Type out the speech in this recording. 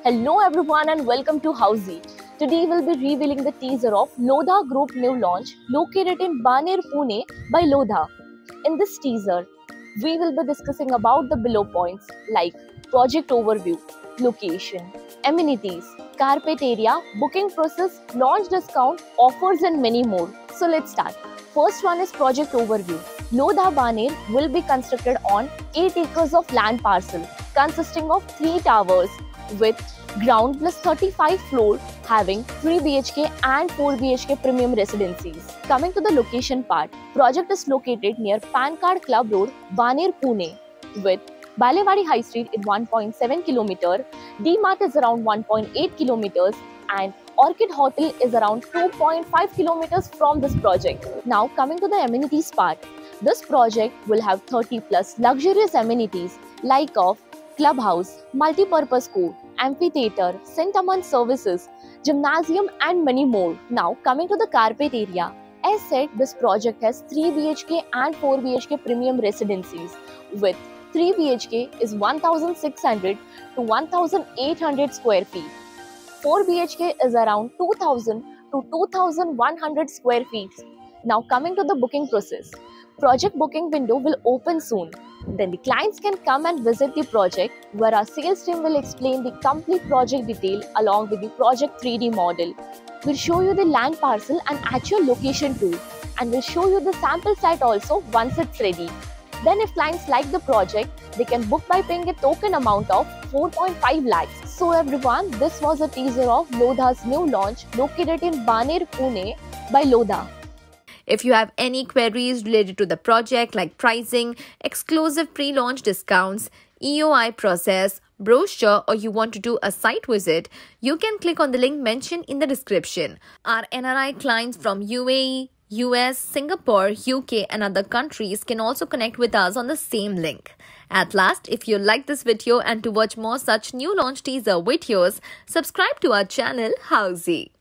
Hello everyone and welcome to Housiey. Today we'll be revealing the teaser of Lodha Group new launch located in Baner, Pune by Lodha. In this teaser, we will be discussing about the below points like project overview, location, amenities, carpet area, booking process, launch discount, offers and many more. So let's start. First one is project overview. Lodha Baner will be constructed on 8 acres of land parcel consisting of 3 towers with ground plus 35 floor having 3 BHK and 4 BHK premium residencies. Coming to the location part, project is located near Pan Card Club Road, Baner, Pune with Balewadi High Street in 1.7 km, D-Mart is around 1.8 km and Orchid Hotel is around 2.5 km from this project. Now coming to the amenities part, this project will have 30 plus luxurious amenities like of clubhouse, multi-purpose court, amphitheater, Centaman services, gymnasium and many more. Now coming to the carpet area. As said, this project has 3 BHK and 4 BHK premium residencies with 3 BHK is 1600 to 1800 square feet. 4 BHK is around 2000 to 2100 square feet. Now coming to the booking process. Project booking window will open soon. Then the clients can come and visit the project where our sales team will explain the complete project detail along with the project 3D model. We'll show you the land parcel and actual location too and we'll show you the sample site also once it's ready. Then if clients like the project, they can book by paying a token amount of 4.5 lakhs. So everyone, this was a teaser of Lodha's new launch located in Baner, Pune by Lodha. If you have any queries related to the project like pricing, exclusive pre launch discounts, EOI process, brochure, or you want to do a site visit, you can click on the link mentioned in the description. Our NRI clients from UAE, US, Singapore, UK, and other countries can also connect with us on the same link. At last, if you like this video and to watch more such new launch teaser videos, subscribe to our channel Housiey.